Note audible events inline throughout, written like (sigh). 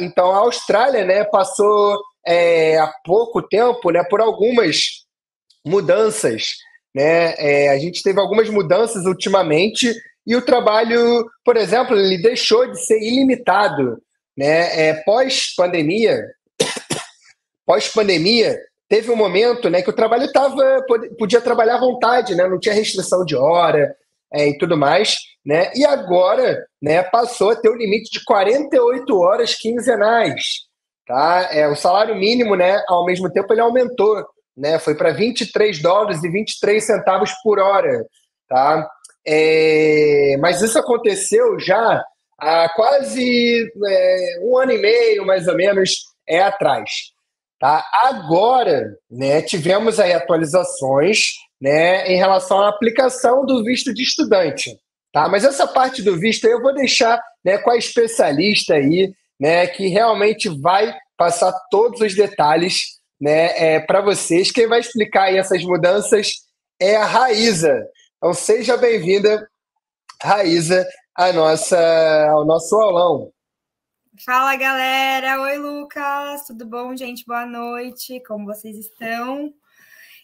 então a Austrália, né, passou é, há pouco tempo, né, por algumas mudanças, né? É, a gente teve algumas mudanças ultimamente e o trabalho, por exemplo, ele deixou de ser ilimitado, né? É, pós pandemia, (coughs) pós pandemia, teve um momento, né, que o trabalho tava podia trabalhar à vontade, né? Não tinha restrição de hora é, e tudo mais, né? E agora, né, passou a ter o um limite de 48 horas quinzenais, tá? É o salário mínimo, né, ao mesmo tempo ele aumentou, né? Foi para 23 dólares e 23 centavos por hora, tá? É, mas isso aconteceu já há quase é, um ano e meio, mais ou menos, é atrás. Tá? Agora, né, tivemos aí atualizações né, em relação à aplicação do visto de estudante. Tá? Mas essa parte do visto eu vou deixar né, com a especialista aí, né, que realmente vai passar todos os detalhes né, é, para vocês. Quem vai explicar aí essas mudanças é a Raíza. Então seja bem-vinda, Raíza, a nossa, ao nosso aulão. Fala galera, oi Lucas, tudo bom, gente? Boa noite, como vocês estão?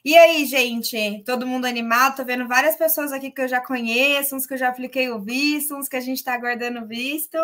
E aí, gente, todo mundo animado? Tô vendo várias pessoas aqui que eu já conheço, uns que eu já apliquei o visto, uns que a gente tá aguardando visto.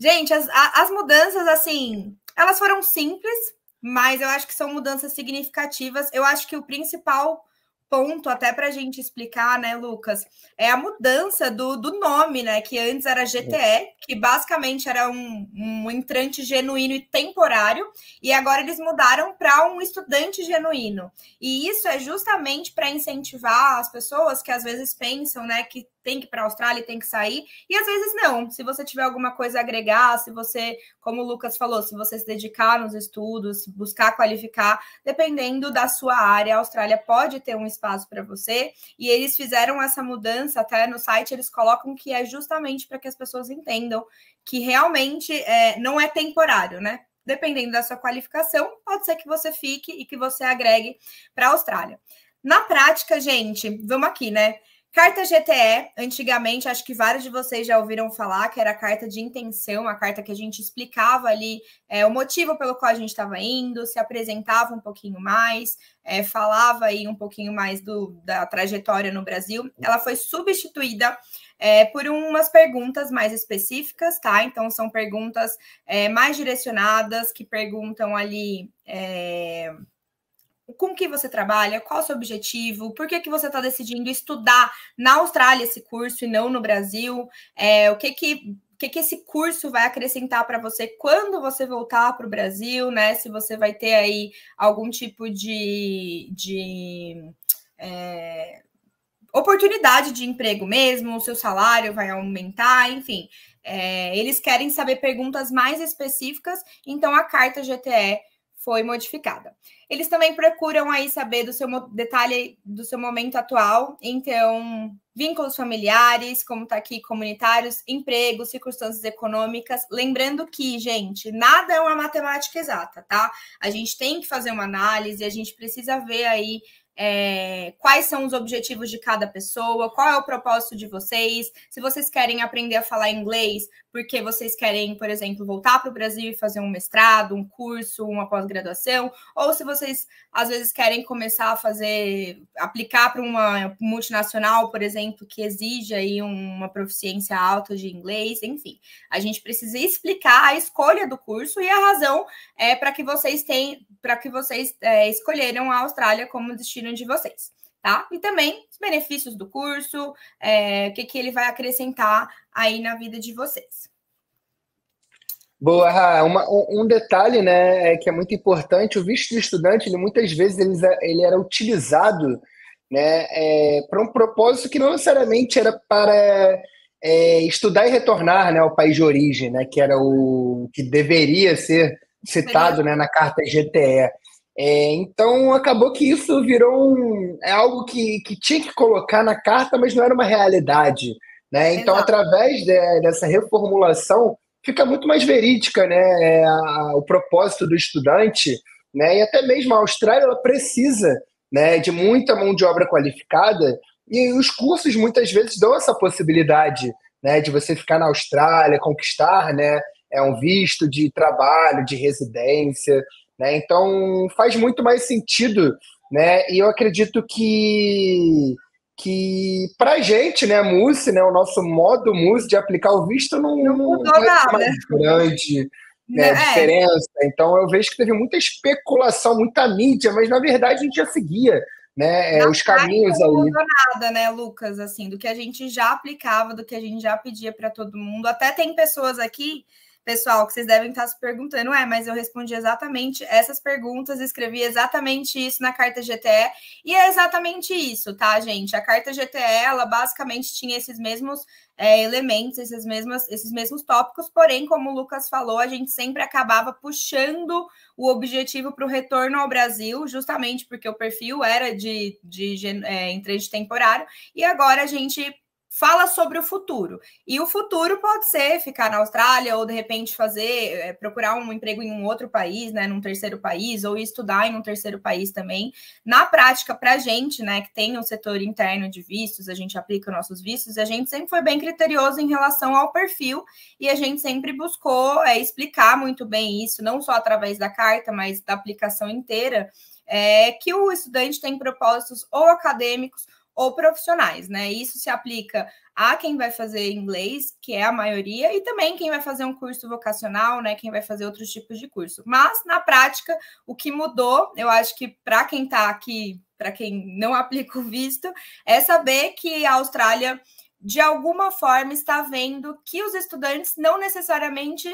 Gente, as, as mudanças, assim, elas foram simples, mas eu acho que são mudanças significativas. Eu acho que o principal ponto, até para a gente explicar, né, Lucas, é a mudança do, do nome, né, que antes era GTE, que basicamente era um, um entrante genuíno e temporário, e agora eles mudaram para um estudante genuíno. E isso é justamente para incentivar as pessoas que às vezes pensam, né, que tem que ir para a Austrália e tem que sair, e às vezes não. Se você tiver alguma coisa a agregar, se você, como o Lucas falou, se você se dedicar nos estudos, buscar qualificar, dependendo da sua área, a Austrália pode ter um espaço para você, e eles fizeram essa mudança, até no site eles colocam que é justamente para que as pessoas entendam que realmente é, não é temporário, né? Dependendo da sua qualificação, pode ser que você fique e que você agregue para a Austrália. Na prática, gente, vamos aqui, né? Carta GTE, antigamente, acho que vários de vocês já ouviram falar que era a carta de intenção, a carta que a gente explicava ali é, o motivo pelo qual a gente estava indo, se apresentava um pouquinho mais, é, falava aí um pouquinho mais do, da trajetória no Brasil. Ela foi substituída é, por umas perguntas mais específicas, tá? Então, são perguntas é, mais direcionadas, que perguntam ali é, com que você trabalha, qual o seu objetivo, por que, que você está decidindo estudar na Austrália esse curso e não no Brasil, é, o que que o que, que esse curso vai acrescentar para você quando você voltar para o Brasil, né? Se você vai ter aí algum tipo de, de é, oportunidade de emprego mesmo, o seu salário vai aumentar, enfim. É, eles querem saber perguntas mais específicas, então a carta GTE foi modificada. Eles também procuram aí saber do seu detalhe do seu momento atual, então vínculos familiares, como está aqui, comunitários, empregos, circunstâncias econômicas. Lembrando que, gente, nada é uma matemática exata, tá? A gente tem que fazer uma análise, a gente precisa ver aí é, quais são os objetivos de cada pessoa, qual é o propósito de vocês, se vocês querem aprender a falar inglês, porque vocês querem, por exemplo, voltar para o Brasil e fazer um mestrado, um curso, uma pós-graduação, ou se vocês às vezes querem começar a fazer, aplicar para uma multinacional, por exemplo, que exige aí uma proficiência alta de inglês, enfim. A gente precisa explicar a escolha do curso e a razão é para que vocês tenham, para que vocês é, escolheram a Austrália como destino de vocês tá? E também os benefícios do curso, é, o que, que ele vai acrescentar aí na vida de vocês. Boa, um detalhe, né, é que é muito importante, o visto de estudante, ele muitas vezes ele, ele era utilizado, né, é, para um propósito que não necessariamente era para é, estudar e retornar, né, ao país de origem, né, que era o que deveria ser citado, né, na carta GTE. É, então acabou que isso virou um, é algo que, que tinha que colocar na carta, mas não era uma realidade. Né? Então, Exato. através de, dessa reformulação, fica muito mais verídica né? É, a, o propósito do estudante, né? e até mesmo a Austrália ela precisa né, de muita mão de obra qualificada, e os cursos muitas vezes dão essa possibilidade né, de você ficar na Austrália, conquistar né, é um visto de trabalho, de residência, né? Então faz muito mais sentido, né? E eu acredito que que pra gente, né, MUSE, né, o nosso modo MUSE de aplicar o visto não, não mudou não é nada. grande né, é. diferença. Então eu vejo que teve muita especulação, muita mídia, mas na verdade a gente já seguia né, é, os caminhos não. Não nada, né, Lucas, assim, do que a gente já aplicava, do que a gente já pedia para todo mundo. Até tem pessoas aqui pessoal, que vocês devem estar se perguntando, é, mas eu respondi exatamente essas perguntas, escrevi exatamente isso na carta GTE, e é exatamente isso, tá, gente? A carta GTE, ela basicamente tinha esses mesmos é, elementos, esses mesmos, esses mesmos tópicos, porém, como o Lucas falou, a gente sempre acabava puxando o objetivo para o retorno ao Brasil, justamente porque o perfil era de, de, é, entrevista temporário, e agora a gente fala sobre o futuro. E o futuro pode ser ficar na Austrália ou de repente fazer é, procurar um emprego em um outro país, né, num terceiro país ou estudar em um terceiro país também. Na prática, para a gente, né, que tem o um setor interno de vistos, a gente aplica nossos vistos, a gente sempre foi bem criterioso em relação ao perfil e a gente sempre buscou é, explicar muito bem isso, não só através da carta, mas da aplicação inteira. É, que o estudante tem propósitos ou acadêmicos ou profissionais, né? Isso se aplica a quem vai fazer inglês, que é a maioria, e também quem vai fazer um curso vocacional, né? Quem vai fazer outros tipos de curso. Mas na prática, o que mudou, eu acho que para quem está aqui, para quem não (laughs) aplica o visto, é saber que a Austrália de alguma forma está vendo que os estudantes não necessariamente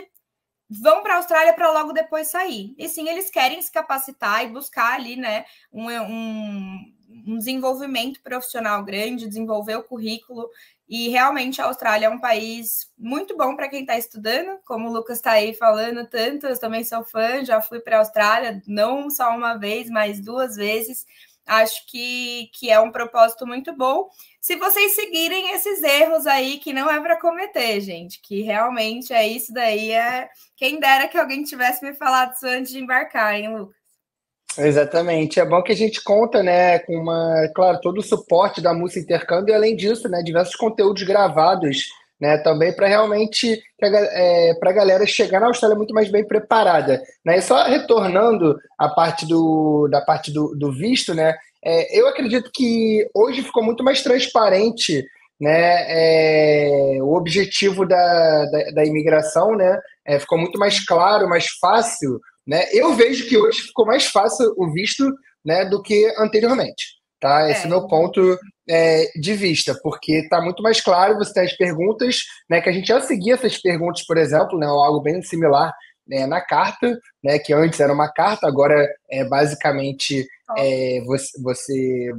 vão para a Austrália para logo depois sair. E sim, eles querem se capacitar e buscar ali, né, um, um um desenvolvimento profissional grande, desenvolver o currículo. E realmente a Austrália é um país muito bom para quem está estudando, como o Lucas está aí falando tanto. Eu também sou fã, já fui para a Austrália, não só uma vez, mas duas vezes. Acho que, que é um propósito muito bom. Se vocês seguirem esses erros aí, que não é para cometer, gente, que realmente é isso daí. É... Quem dera que alguém tivesse me falado isso antes de embarcar, hein, Lucas? Exatamente. É bom que a gente conta, né, com uma, claro, todo o suporte da música intercâmbio e além disso, né, diversos conteúdos gravados, né, também para realmente é, para a galera chegar na Austrália muito mais bem preparada, né? E só retornando a parte do da parte do, do visto, né? É, eu acredito que hoje ficou muito mais transparente, né? É, o objetivo da, da, da imigração, né? É, ficou muito mais claro, mais fácil né? Eu vejo que hoje ficou mais fácil o visto né, do que anteriormente. Tá? Esse é, é meu ponto é, de vista, porque está muito mais claro, você tem as perguntas, né, que a gente já seguia essas perguntas, por exemplo, né, algo bem similar né, na carta, né, que antes era uma carta, agora é basicamente é, você, você,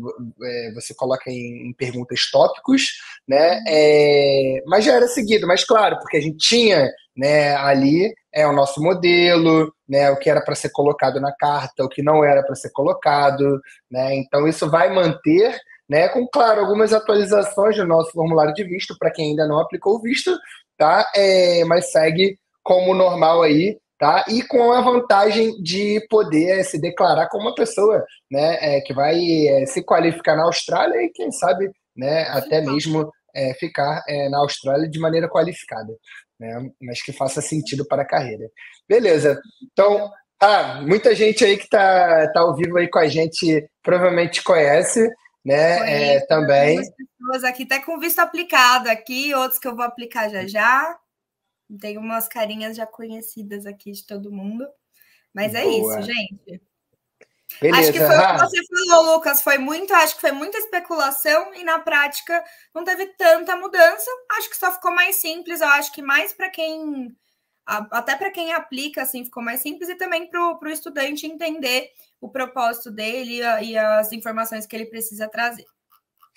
é, você coloca em, em, perguntas tópicos, né, uhum. é, mas já era seguido, mas claro, porque a gente tinha né, ali é o nosso modelo, né, o que era para ser colocado na carta, o que não era para ser colocado, né, então isso vai manter, né, com claro algumas atualizações do nosso formulário de visto para quem ainda não aplicou o visto, tá, é, mas segue como normal aí, tá, e com a vantagem de poder se declarar como uma pessoa, né, é, que vai é, se qualificar na Austrália e quem sabe, né, até mesmo é, ficar é, na Austrália de maneira qualificada né? mas que faça sentido para a carreira. Beleza. Então, ah, muita gente aí que está tá ao vivo aí com a gente provavelmente conhece, né? É, também. pessoas aqui até com visto aplicado aqui, outros que eu vou aplicar já já. Tem umas carinhas já conhecidas aqui de todo mundo. Mas é Boa. isso, gente. Beleza. Acho que foi ah. o que (laughs) você falou, Lucas. Foi muito, acho que foi muita especulação e na prática não teve tanta mudança. Acho que só ficou mais simples. Eu acho que mais para quem até para quem aplica, assim, ficou mais simples e também para o estudante entender o propósito dele e as informações que ele precisa trazer.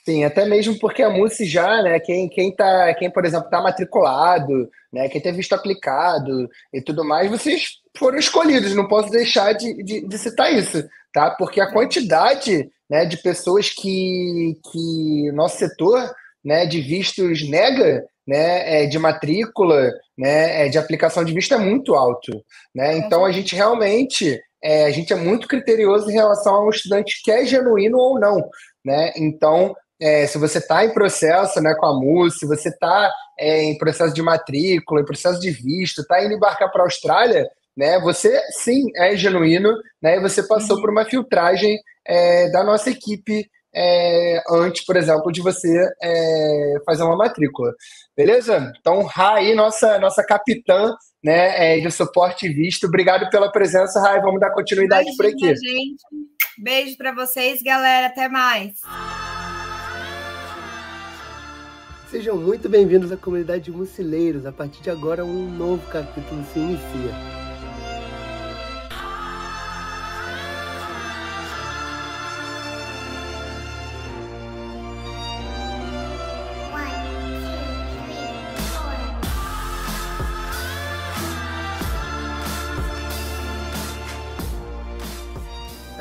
Sim, até mesmo porque a MUSI já, né, quem, quem, tá, quem por exemplo, está matriculado, né, quem tem visto aplicado e tudo mais, vocês foram escolhidos, não posso deixar de, de, de citar isso, tá? Porque a quantidade né, de pessoas que, que nosso setor né, de vistos nega, né, é, de matrícula, né, é, de aplicação de visto é muito alto, né? Então a gente realmente é, a gente é muito criterioso em relação ao estudante que é genuíno ou não, né? Então é, se você está em processo né, com a MUS, se você está é, em processo de matrícula, em processo de visto, está indo embarcar para a Austrália, né, você sim é genuíno, né, e você passou uhum. por uma filtragem é, da nossa equipe é, antes, por exemplo, de você é, fazer uma matrícula. Beleza? Então, Rai, nossa, nossa capitã né, é, de suporte visto. Obrigado pela presença, Rai. Vamos dar continuidade por aqui. Gente. Beijo para vocês, galera. Até mais. Sejam muito bem-vindos à comunidade de Mucileiros. A partir de agora, um novo capítulo se inicia.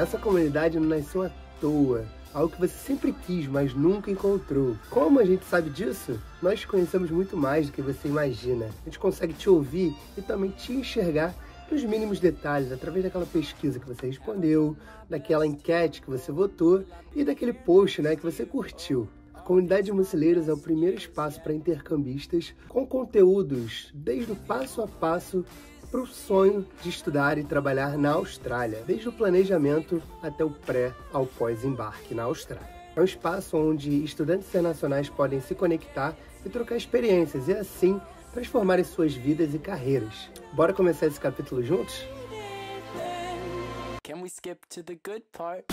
Essa comunidade não nasceu à toa, algo que você sempre quis, mas nunca encontrou. Como a gente sabe disso? Nós conhecemos muito mais do que você imagina. A gente consegue te ouvir e também te enxergar nos mínimos detalhes, através daquela pesquisa que você respondeu, daquela enquete que você votou e daquele post né, que você curtiu. A comunidade de Mucileiros é o primeiro espaço para intercambistas com conteúdos desde o passo a passo para o sonho de estudar e trabalhar na Austrália, desde o planejamento até o pré ao pós-embarque na Austrália. É um espaço onde estudantes internacionais podem se conectar e trocar experiências e assim transformarem suas vidas e carreiras. Bora começar esse capítulo juntos? Can we skip to the good part?